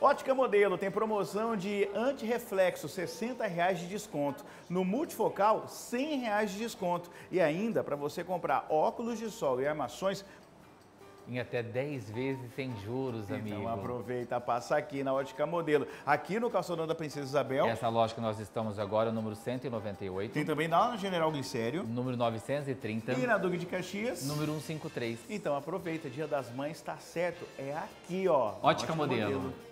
Ótica Modelo tem promoção de antireflexo, 60 reais de desconto. No multifocal, 100 reais de desconto. E ainda, para você comprar óculos de sol e armações, em até 10 vezes sem juros, então, amigo. Então aproveita, passa aqui na Ótica Modelo. Aqui no calçadão da Princesa Isabel. Essa loja que nós estamos agora, número 198. Tem também lá no General Glicério. Número 930. E na Duque de Caxias. Número 153. Então aproveita, Dia das Mães está certo. É aqui, ó. Ótica, Ótica Modelo. Modelo.